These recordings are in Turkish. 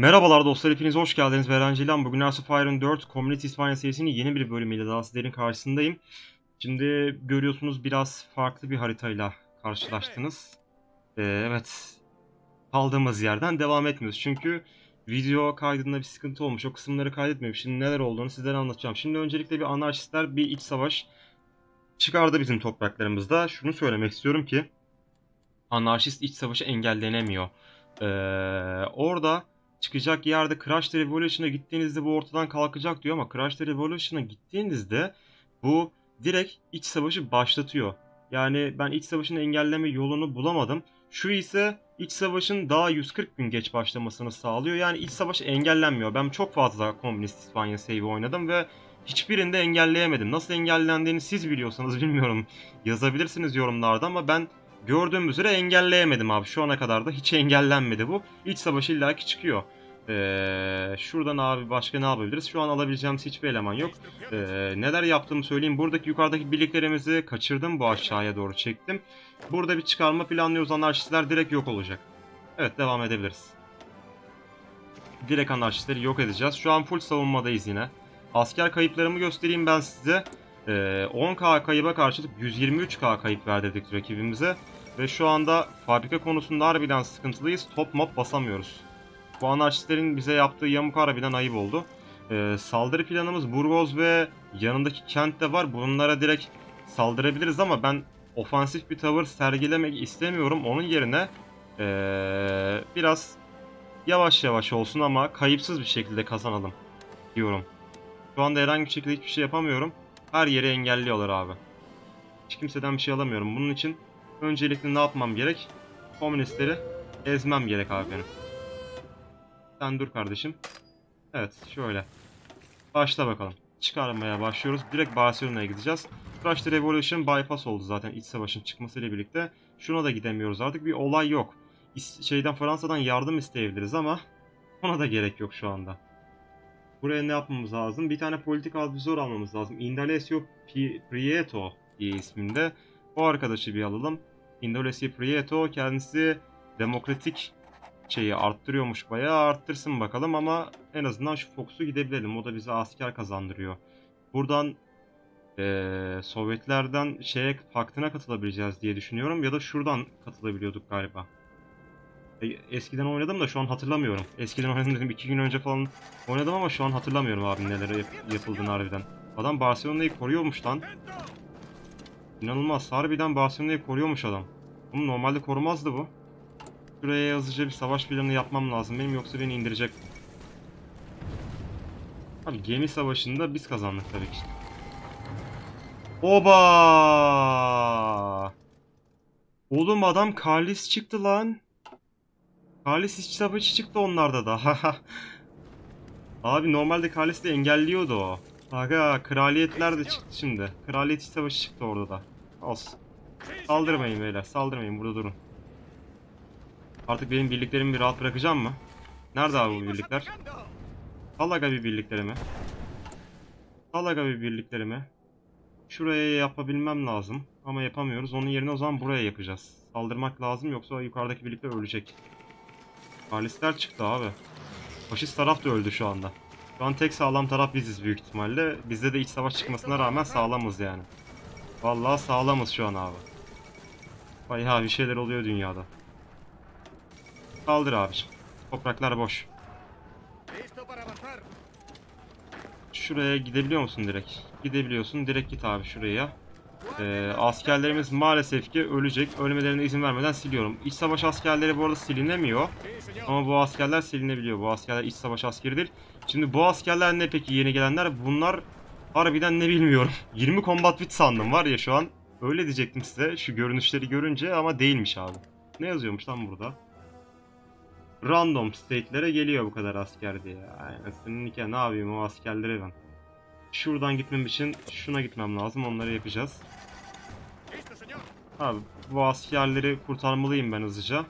Merhabalar dostlar, hepiniz hoş geldiniz. Beren Cilan. Bugün House of Iron 4 Community İspanya serisinin yeni bir bölümüyle daha sizlerin karşısındayım. Şimdi görüyorsunuz biraz farklı bir haritayla karşılaştınız. Ee, evet, kaldığımız yerden devam etmiyoruz. Çünkü video kaydında bir sıkıntı olmuş. O kısımları kaydetmiyorum. Şimdi neler olduğunu sizlere anlatacağım. Şimdi öncelikle bir anarşistler bir iç savaş çıkardı bizim topraklarımızda. Şunu söylemek istiyorum ki anarşist iç savaşı engellenemiyor. Ee, orada çıkacak yerde Crash the Revolution'a gittiğinizde bu ortadan kalkacak diyor ama Crash the Revolution'a gittiğinizde bu direkt iç savaşı başlatıyor. Yani ben iç savaşın engelleme yolunu bulamadım. Şu ise iç savaşın daha 140 gün geç başlamasını sağlıyor. Yani iç savaş engellenmiyor. Ben çok fazla Komünist İspanya save oynadım ve hiçbirinde engelleyemedim. Nasıl engellendiğini siz biliyorsanız bilmiyorum. Yazabilirsiniz yorumlarda ama ben gördüğüm üzere engelleyemedim abi. Şu ana kadar da hiç engellenmedi bu. İç savaş illaki çıkıyor. Ee, şuradan abi başka ne yapabiliriz? Şu an alabileceğimiz hiçbir eleman yok. Ee, neler yaptığımı söyleyeyim. Buradaki yukarıdaki birliklerimizi kaçırdım. Bu aşağıya doğru çektim. Burada bir çıkarma planlıyoruz. Anarşistler direkt yok olacak. Evet devam edebiliriz. Direkt anarşistleri yok edeceğiz. Şu an full savunmadayız yine. Asker kayıplarımı göstereyim ben size. Ee, 10k kayıba karşılık 123k kayıp verdirdik rakibimize. Ve şu anda fabrika konusunda harbiden sıkıntılıyız. Top mop basamıyoruz. Bu anarşistlerin bize yaptığı yamuk harbiden ayıp oldu. Ee, saldırı planımız Burgos ve yanındaki kent de var. Bunlara direkt saldırabiliriz ama ben ofansif bir tavır sergilemek istemiyorum. Onun yerine ee, biraz yavaş yavaş olsun ama kayıpsız bir şekilde kazanalım diyorum. Şu anda herhangi bir şekilde hiçbir şey yapamıyorum. Her yeri engelliyorlar abi. Hiç kimseden bir şey alamıyorum. Bunun için öncelikle ne yapmam gerek? Komünistleri ezmem gerek abi benim. Sen dur kardeşim. Evet şöyle. Başla bakalım. Çıkarmaya başlıyoruz. Direkt Barcelona'ya gideceğiz. Crash the Revolution bypass oldu zaten iç savaşın çıkmasıyla birlikte. Şuna da gidemiyoruz artık. Bir olay yok. Şeyden Fransa'dan yardım isteyebiliriz ama ona da gerek yok şu anda. Buraya ne yapmamız lazım? Bir tane politik advisor almamız lazım. Indalecio Pi- Prieto diye isminde. O arkadaşı bir alalım. Indalecio Prieto kendisi demokratik şeyi arttırıyormuş bayağı arttırsın bakalım ama en azından şu Fox'u gidebilelim. O da bize asker kazandırıyor. Buradan eee, Sovyetlerden şeye paktına katılabileceğiz diye düşünüyorum ya da şuradan katılabiliyorduk galiba. E, Eskiden oynadım da şu an hatırlamıyorum. Eskiden oynadım dedim 2 gün önce falan oynadım ama şu an hatırlamıyorum abi neler yap- yapıldığını harbiden. Adam Barcelona'yı koruyormuş lan. İnanılmaz. Harbiden Barcelona'yı koruyormuş adam. Ama normalde korumazdı bu. Şuraya hızlıca bir savaş planı yapmam lazım benim yoksa beni indirecek. Abi gemi savaşında biz kazandık tabii ki. Oba! Oğlum adam Karlis çıktı lan. Karlis iç savaşı çıktı onlarda da. Abi normalde Karlis de engelliyordu o. Aga kraliyetler de çıktı şimdi. Kraliyet savaşı çıktı orada da. Olsun. Saldırmayın beyler saldırmayın burada durun. Artık benim birliklerimi bir rahat bırakacağım mı? Nerede abi bu birlikler? Salaga bir birliklerimi. Salaga bir birliklerimi. Şuraya yapabilmem lazım. Ama yapamıyoruz. Onun yerine o zaman buraya yapacağız. Saldırmak lazım yoksa yukarıdaki birlikler ölecek. Halisler çıktı abi. Faşist taraf da öldü şu anda. Şu an tek sağlam taraf biziz büyük ihtimalle. Bizde de iç savaş çıkmasına rağmen sağlamız yani. Vallahi sağlamız şu an abi. Bayağı bir şeyler oluyor dünyada. Kaldır abiciğim. Topraklar boş. Şuraya gidebiliyor musun direkt? Gidebiliyorsun. Direkt git abi şuraya. Ee, askerlerimiz maalesef ki ölecek. Ölmelerine izin vermeden siliyorum. İç savaş askerleri bu arada silinemiyor. Ama bu askerler silinebiliyor. Bu askerler iç savaş askeri değil. Şimdi bu askerler ne peki yeni gelenler? Bunlar harbiden ne bilmiyorum. 20 combat bit sandım var ya şu an. Öyle diyecektim size şu görünüşleri görünce ama değilmiş abi. Ne yazıyormuş lan burada? Random state'lere geliyor bu kadar asker diye. Aynen senin ne yapayım o askerlere ben. Şuradan gitmem için şuna gitmem lazım. Onları yapacağız. Abi bu askerleri kurtarmalıyım ben hızlıca.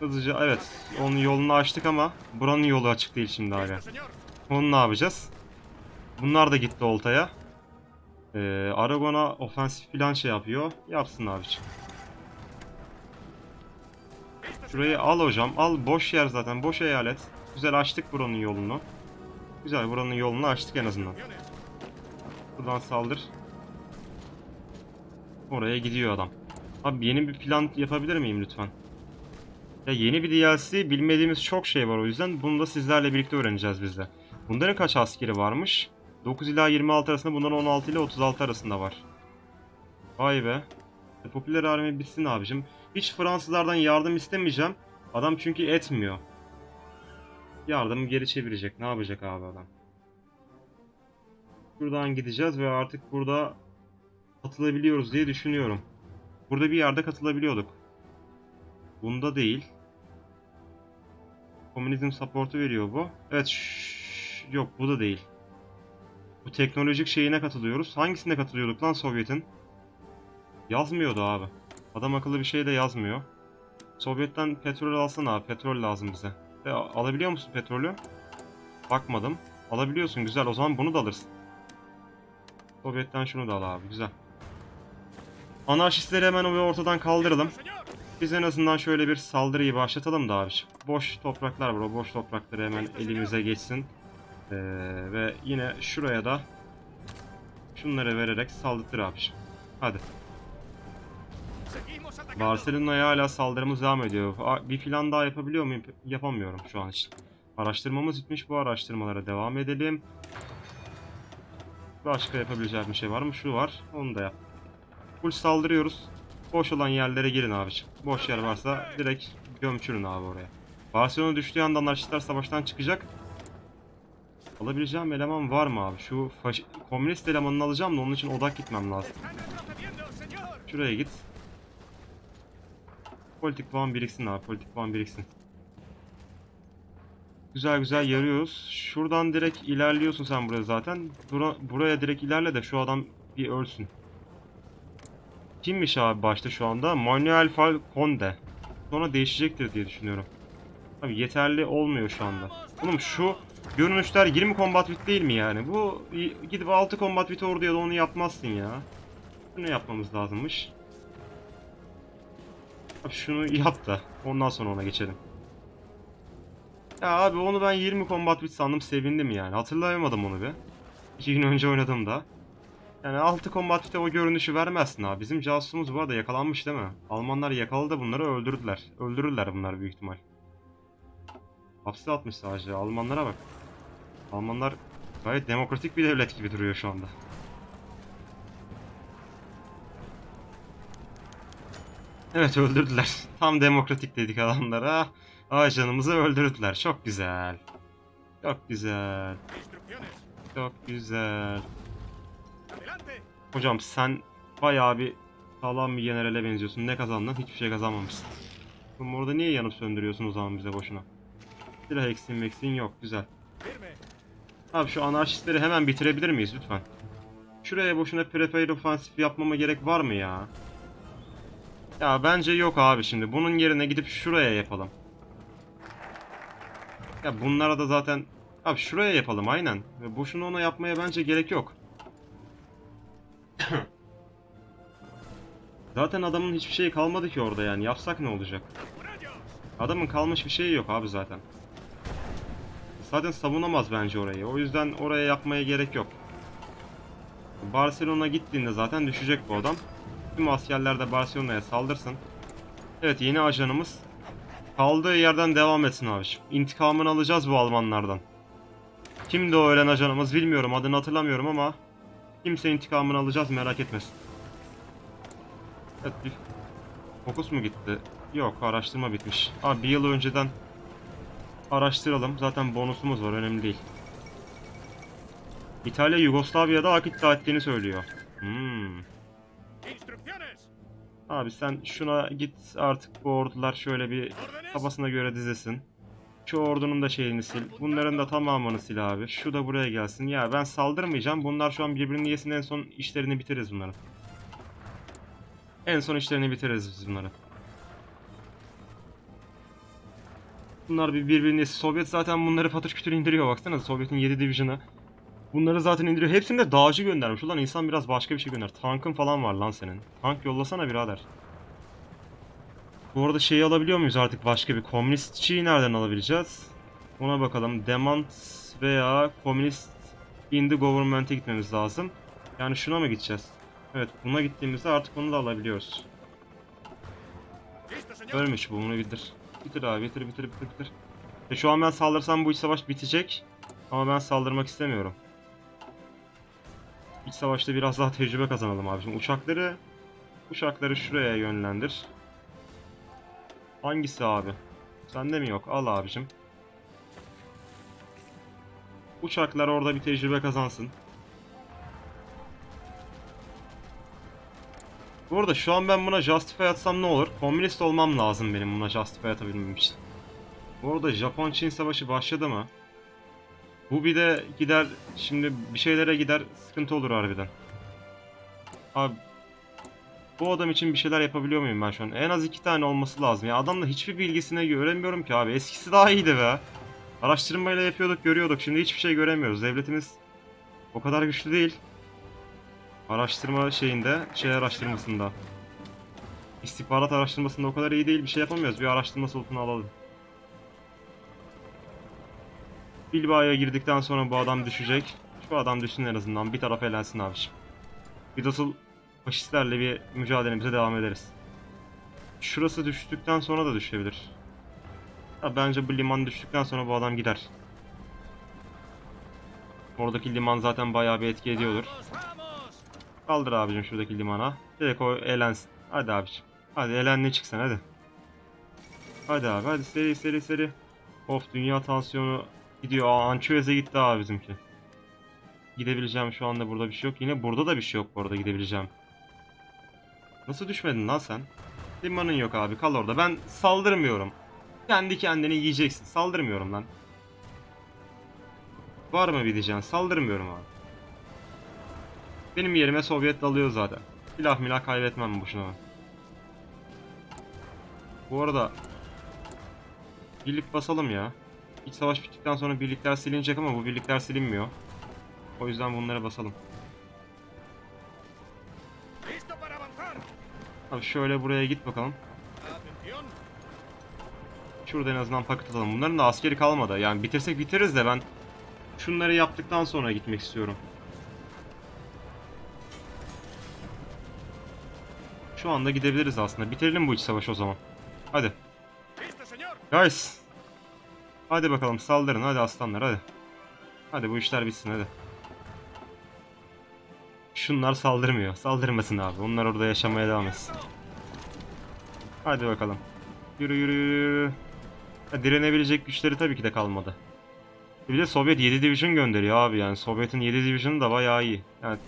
Hızlıca evet onun yolunu açtık ama buranın yolu açık değil şimdi señor. Onu ne yapacağız? Bunlar da gitti oltaya. Ee, Aragon'a ofensif plan şey yapıyor. Yapsın abiciğim. Şurayı al hocam. Al boş yer zaten. Boş eyalet. Güzel açtık buranın yolunu. Güzel buranın yolunu açtık en azından. Buradan saldır. Oraya gidiyor adam. Abi yeni bir plan yapabilir miyim lütfen? Ya yeni bir DLC bilmediğimiz çok şey var o yüzden bunu da sizlerle birlikte öğreneceğiz biz de. Bunların kaç askeri varmış? 9 ila 26 arasında bunların 16 ile 36 arasında var. Vay be. E, popüler army bitsin abicim. Hiç Fransızlardan yardım istemeyeceğim. Adam çünkü etmiyor. Yardımı geri çevirecek. Ne yapacak abi adam? Şuradan gideceğiz ve artık burada katılabiliyoruz diye düşünüyorum. Burada bir yerde katılabiliyorduk. Bunda değil. Komünizm support'u veriyor bu. Evet. yok bu da değil. Bu teknolojik şeyine katılıyoruz. Hangisine katılıyorduk lan Sovyet'in? Yazmıyordu abi. Adam akıllı bir şey de yazmıyor. Sovyet'ten petrol alsana abi. Petrol lazım bize. E, alabiliyor musun petrolü? Bakmadım. Alabiliyorsun güzel. O zaman bunu da alırsın. Sovyet'ten şunu da al abi. Güzel. Anarşistleri hemen ortadan kaldıralım. Biz en azından şöyle bir saldırıyı başlatalım da abi. Boş topraklar var. O boş toprakları hemen elimize geçsin. Ee, ve yine şuraya da şunları vererek saldırtır abi. Hadi. Barcelona'ya hala saldırımız devam ediyor. Bir plan daha yapabiliyor muyum? Yapamıyorum şu an için. Araştırmamız bitmiş. Bu araştırmalara devam edelim. Başka yapabileceğim bir şey var mı? Şu var. Onu da yap. Full saldırıyoruz. Boş olan yerlere girin abiciğim. Boş yer varsa direkt gömçürün abi oraya. Barcelona düştüğü anda anarşistler savaştan çıkacak. Alabileceğim eleman var mı abi? Şu komünist elemanını alacağım da onun için odak gitmem lazım. Şuraya git. Politik puan biriksin abi. Politik puan biriksin. Güzel güzel yarıyoruz. Şuradan direkt ilerliyorsun sen buraya zaten. Bura- buraya direkt ilerle de şu adam bir ölsün. Kimmiş abi başta şu anda? Manuel Falconde. Sonra değişecektir diye düşünüyorum. Abi yeterli olmuyor şu anda. Oğlum şu görünüşler 20 combat bit değil mi yani? Bu gidip 6 combat bit orduya da onu yapmazsın ya. Şunu yapmamız lazımmış. Şunu yap da ondan sonra ona geçelim. Ya abi onu ben 20 combat bit sandım sevindim yani. Hatırlayamadım onu bir. 2 gün önce oynadım da. Yani 6 combat bit'e o görünüşü vermezsin abi. Bizim casusumuz bu arada yakalanmış değil mi? Almanlar yakaladı bunları öldürdüler. Öldürürler bunlar büyük ihtimal. Hapse atmış sadece. Almanlara bak. Almanlar gayet demokratik bir devlet gibi duruyor şu anda. Evet öldürdüler. Tam demokratik dedik adamlara. Ajanımızı öldürdüler. Çok güzel. Çok güzel. Çok güzel. Hocam sen bayağı bir sağlam bir generale benziyorsun. Ne kazandın? Hiçbir şey kazanmamışsın. Oğlum orada niye yanıp söndürüyorsun o zaman bize boşuna? Silah eksin meksin yok. Güzel. Abi şu anarşistleri hemen bitirebilir miyiz lütfen? Şuraya boşuna prepare offensive yapmama gerek var mı ya? Ya bence yok abi şimdi. Bunun yerine gidip şuraya yapalım. Ya bunlara da zaten... Abi şuraya yapalım aynen. Ve boşuna ona yapmaya bence gerek yok. zaten adamın hiçbir şey kalmadı ki orada yani. Yapsak ne olacak? Adamın kalmış bir şeyi yok abi zaten. Zaten savunamaz bence orayı. O yüzden oraya yapmaya gerek yok. Barcelona gittiğinde zaten düşecek bu adam. Tüm askerler de Barcelona'ya saldırsın. Evet yeni ajanımız kaldığı yerden devam etsin abi. İntikamını alacağız bu Almanlardan. Kimdi o ölen ajanımız bilmiyorum adını hatırlamıyorum ama kimse intikamını alacağız merak etmesin. Evet bir fokus mu gitti? Yok araştırma bitmiş. Abi bir yıl önceden araştıralım. Zaten bonusumuz var önemli değil. İtalya Yugoslavya'da hak iddia ettiğini söylüyor. Hmm. Abi sen şuna git artık bu ordular şöyle bir kafasına göre dizesin. Şu ordunun da şeyini sil. Bunların da tamamını sil abi. Şu da buraya gelsin. Ya ben saldırmayacağım. Bunlar şu an birbirini yesin en son işlerini bitiririz bunların. En son işlerini bitiririz biz bunları. Bunlar bir birbirini yesin. Sovyet zaten bunları patır kütür indiriyor baksana. Sovyet'in 7 division'ı. Bunları zaten indiriyor. Hepsini de dağcı göndermiş. Ulan insan biraz başka bir şey gönder. Tankın falan var lan senin. Tank yollasana birader. Bu arada şeyi alabiliyor muyuz artık başka bir komünistçiyi nereden alabileceğiz? Ona bakalım. Demand veya komünist in the government'e gitmemiz lazım. Yani şuna mı gideceğiz? Evet buna gittiğimizde artık onu da alabiliyoruz. Ölmüş bu bunu bitir. Bitir abi bitir bitir bitir bitir. E şu an ben saldırsam bu iç savaş bitecek. Ama ben saldırmak istemiyorum. İç savaşta biraz daha tecrübe kazanalım abicim. Uçakları uçakları şuraya yönlendir. Hangisi abi? Sende mi yok? Al abicim. Uçaklar orada bir tecrübe kazansın. Bu arada şu an ben buna justify atsam ne olur? Komünist olmam lazım benim buna justify atabilmem için. Bu arada Japon-Çin savaşı başladı mı? Bu bir de gider şimdi bir şeylere gider sıkıntı olur harbiden. Abi bu adam için bir şeyler yapabiliyor muyum ben şu an? En az iki tane olması lazım. Ya adamla hiçbir bilgisine göremiyorum ki abi. Eskisi daha iyiydi be. Araştırmayla yapıyorduk, görüyorduk. Şimdi hiçbir şey göremiyoruz. Devletimiz o kadar güçlü değil. Araştırma şeyinde, şey araştırmasında. İstihbarat araştırmasında o kadar iyi değil. Bir şey yapamıyoruz. Bir araştırma solutunu alalım. Bilbao'ya girdikten sonra bu adam düşecek. Şu adam düşsün en azından. Bir taraf elensin abiciğim. Biz asıl faşistlerle bir mücadelemize devam ederiz. Şurası düştükten sonra da düşebilir. Ya bence bu liman düştükten sonra bu adam gider. Oradaki liman zaten bayağı bir etki ediyordur. Kaldır abicim şuradaki limana. Direkt o eğlensin. Hadi abicim. Hadi eğlenle çıksın hadi. Hadi abi hadi seri seri seri. Of dünya tansiyonu gidiyor. Aa Ançuez'e gitti abi bizimki. Gidebileceğim şu anda burada bir şey yok. Yine burada da bir şey yok bu arada gidebileceğim. Nasıl düşmedin lan sen? Limanın yok abi kal orada. Ben saldırmıyorum. Kendi kendini yiyeceksin. Saldırmıyorum lan. Var mı bir diyeceksin? Saldırmıyorum abi. Benim yerime Sovyet dalıyor zaten. Silah milah kaybetmem boşuna. Bu arada birlik basalım ya. İç savaş bittikten sonra birlikler silinecek ama bu birlikler silinmiyor. O yüzden bunlara basalım. Abi şöyle buraya git bakalım. Şurada en azından paket atalım. Bunların da askeri kalmadı. Yani bitirsek bitiririz de ben şunları yaptıktan sonra gitmek istiyorum. Şu anda gidebiliriz aslında. Bitirelim bu iç savaşı o zaman. Hadi. Guys. Hadi bakalım saldırın hadi aslanlar hadi. Hadi bu işler bitsin hadi. Şunlar saldırmıyor. Saldırmasın abi. Onlar orada yaşamaya devam etsin. Hadi bakalım. Yürü yürü yürü. Ha, direnebilecek güçleri tabii ki de kalmadı. Bir de Sovyet 7 Division gönderiyor abi yani. Sovyet'in 7 Division'ı da bayağı iyi. Yani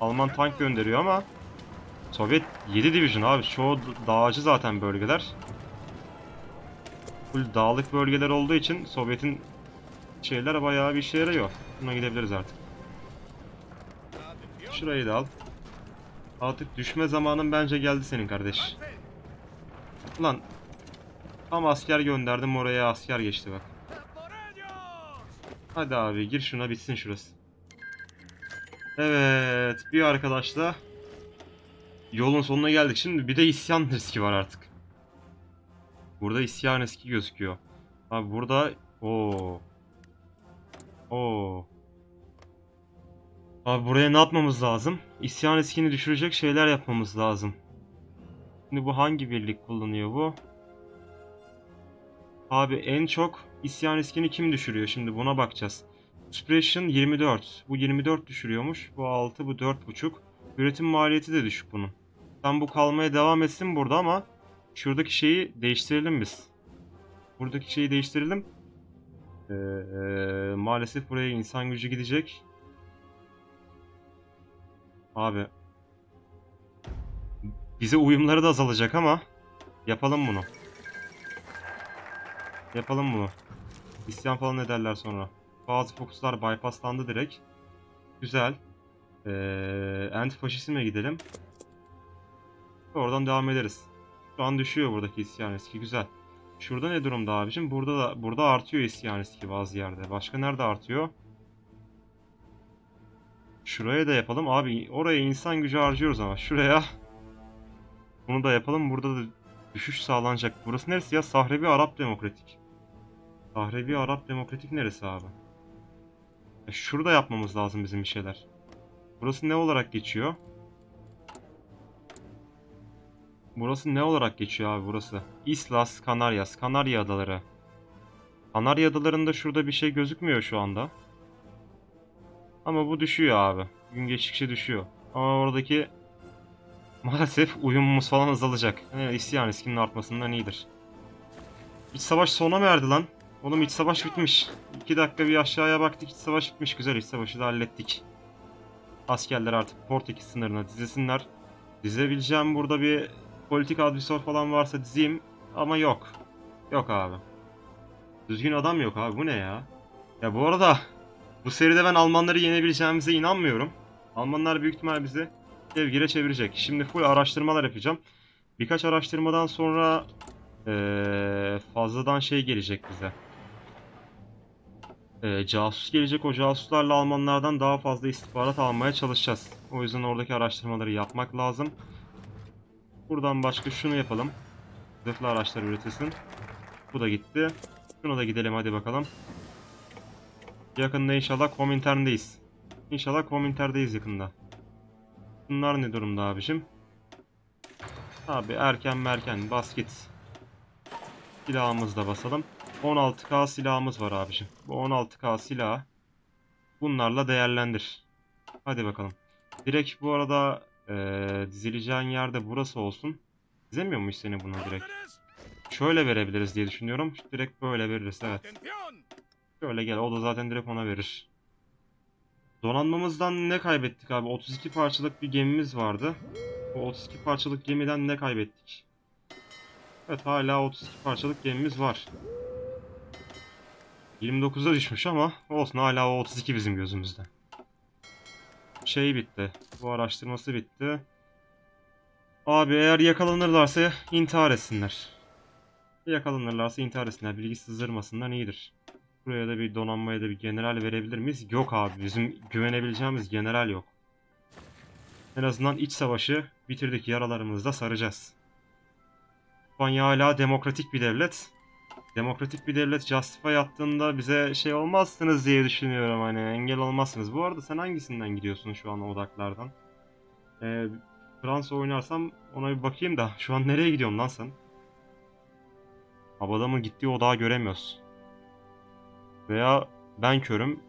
Alman tank gönderiyor ama Sovyet 7 Division abi. Çoğu dağcı zaten bölgeler full dağlık bölgeler olduğu için Sovyet'in şeyler bayağı bir işe yarıyor. Buna gidebiliriz artık. Şurayı da al. Artık düşme zamanın bence geldi senin kardeş. Ulan tam asker gönderdim oraya asker geçti bak. Hadi abi gir şuna bitsin şurası. Evet bir arkadaşla yolun sonuna geldik. Şimdi bir de isyan riski var artık. Burada isyan riski gözüküyor. Abi burada o o Abi buraya ne yapmamız lazım? İsyan riskini düşürecek şeyler yapmamız lazım. Şimdi bu hangi birlik kullanıyor bu? Abi en çok isyan riskini kim düşürüyor? Şimdi buna bakacağız. Suppression 24. Bu 24 düşürüyormuş. Bu 6, bu 4.5. Üretim maliyeti de düşük bunun. Tam bu kalmaya devam etsin burada ama şuradaki şeyi değiştirelim biz. Buradaki şeyi değiştirelim. Ee, e, maalesef buraya insan gücü gidecek. Abi. Bize uyumları da azalacak ama yapalım bunu. Yapalım bunu. İsyan falan ederler sonra. Bazı fokuslar bypasslandı direkt. Güzel. Ee, Antifaşizme gidelim. Oradan devam ederiz. Şu düşüyor buradaki isyan riski. Güzel. Şurada ne durumda abicim? Burada da burada artıyor isyan riski bazı yerde. Başka nerede artıyor? Şuraya da yapalım. Abi oraya insan gücü harcıyoruz ama şuraya bunu da yapalım. Burada da Düşüş sağlanacak. Burası neresi ya? Sahrevi Arap Demokratik. Sahrevi Arap Demokratik neresi abi? E şurada yapmamız lazım bizim bir şeyler. Burası ne olarak geçiyor? Burası ne olarak geçiyor abi burası? Islas Canarias, Kanarya Adaları. Kanarya Adaları'nda şurada bir şey gözükmüyor şu anda. Ama bu düşüyor abi. Gün geçtikçe düşüyor. Ama oradaki maalesef uyumumuz falan azalacak. Yani isyan riskinin artmasından iyidir. İç savaş sona mı erdi lan? Oğlum iç savaş bitmiş. 2 dakika bir aşağıya baktık iç savaş bitmiş. Güzel iç savaşı da hallettik. Askerler artık Portekiz sınırına dizesinler. Dizebileceğim burada bir politik advisor falan varsa dizeyim. Ama yok. Yok abi. Düzgün adam yok abi bu ne ya? Ya bu arada bu seride ben Almanları yenebileceğimize inanmıyorum. Almanlar büyük ihtimal bizi devgire çevirecek. Şimdi full araştırmalar yapacağım. Birkaç araştırmadan sonra eee, fazladan şey gelecek bize. Eee, casus gelecek. O casuslarla Almanlardan daha fazla istihbarat almaya çalışacağız. O yüzden oradaki araştırmaları yapmak lazım. Buradan başka şunu yapalım. Zırhlı araçlar üretilsin. Bu da gitti. Şuna da gidelim hadi bakalım. Yakında inşallah Komintern'deyiz. İnşallah Komintern'deyiz yakında. Bunlar ne durumda abicim? Abi erken merken bas git. Silahımızı da basalım. 16k silahımız var abicim. Bu 16k silahı bunlarla değerlendir. Hadi bakalım. Direkt bu arada eee dizileceğin yerde burası olsun. Dizemiyor muyuz seni bunu direkt? Şöyle verebiliriz diye düşünüyorum. Direkt böyle veririz evet. Şöyle gel o da zaten direkt ona verir. Donanmamızdan ne kaybettik abi? 32 parçalık bir gemimiz vardı. O 32 parçalık gemiden ne kaybettik? Evet hala 32 parçalık gemimiz var. 29'a düşmüş ama olsun hala o 32 bizim gözümüzde. Şey bitti. Bu araştırması bitti. Abi eğer yakalanırlarsa intihar etsinler. Yakalanırlarsa intihar etsinler. Bilgi sızdırmasından iyidir. Buraya da bir donanmaya da bir general verebilir miyiz? Yok abi. Bizim güvenebileceğimiz general yok. En azından iç savaşı bitirdik. Yaralarımızı da saracağız. İspanya hala demokratik bir devlet. Demokratik bir devlet Justify attığında bize şey olmazsınız diye düşünüyorum hani engel olmazsınız. Bu arada sen hangisinden gidiyorsun şu an odaklardan? Ee, Fransa oynarsam ona bir bakayım da şu an nereye gidiyorsun lan sen? Adamın gittiği odağı göremiyoruz. Veya ben körüm.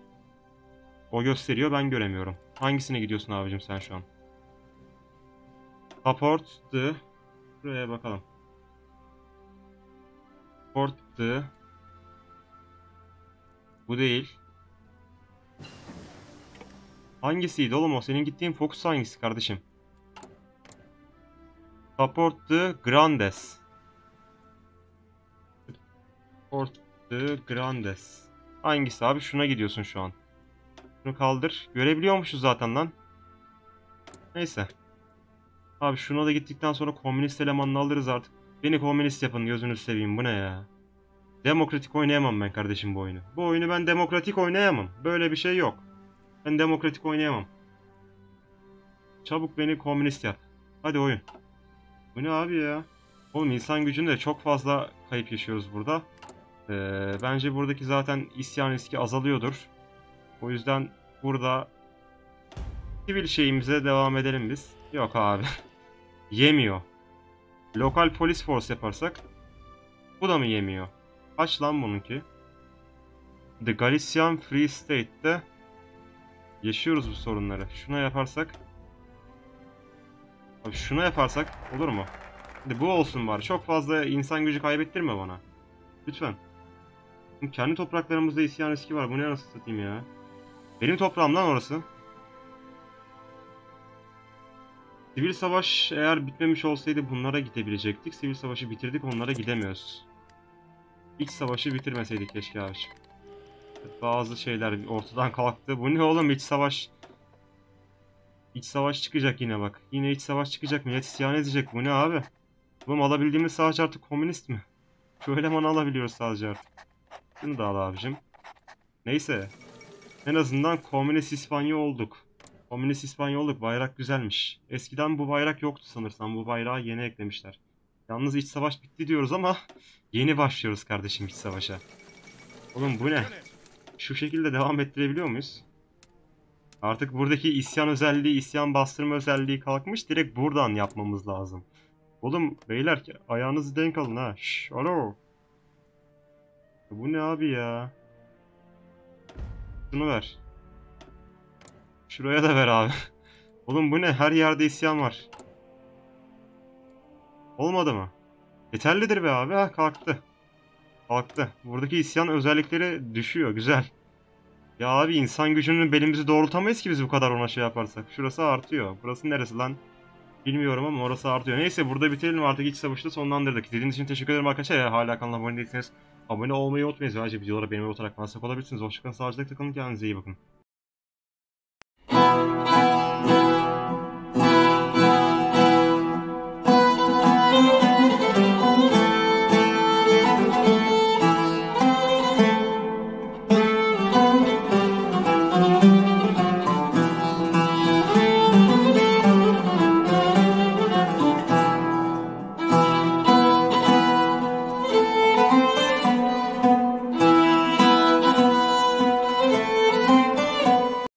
O gösteriyor ben göremiyorum. Hangisine gidiyorsun abicim sen şu an? Support the... Buraya bakalım. Support the... Bu değil. Hangisiydi oğlum o? Senin gittiğin Focus hangisi kardeşim? Support the Grandes. Support the Grandes. Hangisi abi? Şuna gidiyorsun şu an. Şunu kaldır. Görebiliyormuşuz zaten lan. Neyse. Abi şuna da gittikten sonra komünist elemanını alırız artık. Beni komünist yapın gözünüzü seveyim. Bu ne ya? Demokratik oynayamam ben kardeşim bu oyunu. Bu oyunu ben demokratik oynayamam. Böyle bir şey yok. Ben demokratik oynayamam. Çabuk beni komünist yap. Hadi oyun. Bu ne abi ya? Oğlum insan gücünde çok fazla kayıp yaşıyoruz burada. Ee, bence buradaki zaten isyan riski azalıyordur. O yüzden burada sivil şeyimize devam edelim biz. Yok abi. Yemiyor. Lokal polis force yaparsak bu da mı yemiyor? Kaç lan bununki? The Galician Free State'te yaşıyoruz bu sorunları. Şuna yaparsak Abi şuna yaparsak olur mu? Hadi bu olsun bari. Çok fazla insan gücü kaybettirme bana. Lütfen. Kendi topraklarımızda isyan riski var. Bu ne nasıl satayım ya? Benim toprağım lan orası. Sivil savaş eğer bitmemiş olsaydı bunlara gidebilecektik. Sivil savaşı bitirdik onlara gidemiyoruz. İç savaşı bitirmeseydik keşke abi. Bazı şeyler ortadan kalktı. Bu ne oğlum iç savaş? İç savaş çıkacak yine bak. Yine iç savaş çıkacak. Millet isyan edecek. Bu ne abi? Oğlum alabildiğimiz sadece artık komünist mi? Şu elemanı alabiliyoruz sadece artık. Şunu da al abicim. Neyse. En azından komünist İspanya olduk. Komünist İspanya olduk. Bayrak güzelmiş. Eskiden bu bayrak yoktu sanırsam. Bu bayrağı yeni eklemişler. Yalnız iç savaş bitti diyoruz ama yeni başlıyoruz kardeşim iç savaşa. Oğlum bu ne? Şu şekilde devam ettirebiliyor muyuz? Artık buradaki isyan özelliği, isyan bastırma özelliği kalkmış. Direkt buradan yapmamız lazım. Oğlum beyler ayağınızı denk alın ha. Şş, alo. Bu ne abi ya? Şunu ver. Şuraya da ver abi. Oğlum bu ne? Her yerde isyan var. Olmadı mı? Yeterlidir be abi. Ha kalktı. Kalktı. Buradaki isyan özellikleri düşüyor. Güzel. Ya abi insan gücünün belimizi doğrultamayız ki biz bu kadar ona şey yaparsak. Şurası artıyor. Burası neresi lan? Bilmiyorum ama orası artıyor. Neyse burada bitirelim artık iç savaşı sonlandırdık. İzlediğiniz için teşekkür ederim arkadaşlar. Eğer hala kanala abone değilseniz abone olmayı unutmayın. Ayrıca videolara beğenmeyi unutarak bana olabilirsiniz. Hoşçakalın, sağlıcakla kalın. Kendinize iyi bakın.